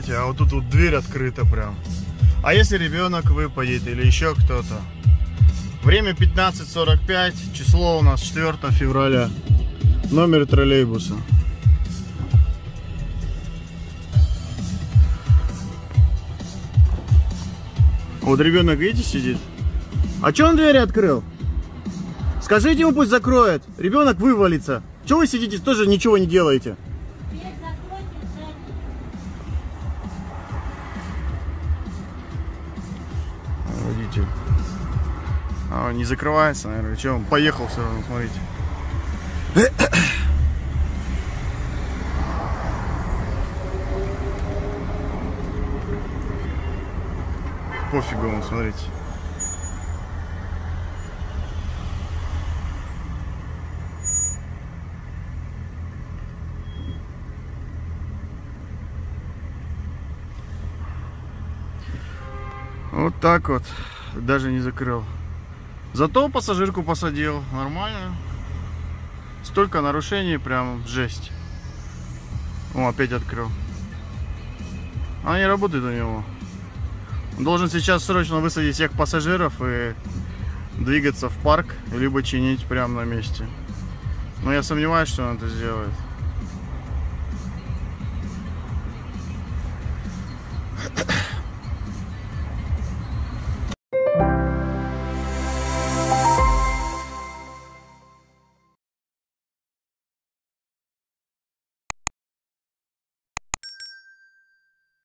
смотрите, а вот тут вот дверь открыта прям. А если ребенок выпадет или еще кто-то? Время 15.45, число у нас 4 февраля. Номер троллейбуса. Вот ребенок, видите, сидит. А что он двери открыл? Скажите ему, пусть закроет. Ребенок вывалится. Чего вы сидите, тоже ничего не делаете? Водитель. А, не закрывается, наверное. Че, он поехал все равно, смотрите. Пофигу ему, смотрите. Вот так вот даже не закрыл. Зато пассажирку посадил. Нормально. Столько нарушений, прям жесть. О, опять открыл. Она не работает у него. Он должен сейчас срочно высадить всех пассажиров и двигаться в парк, либо чинить прямо на месте. Но я сомневаюсь, что он это сделает.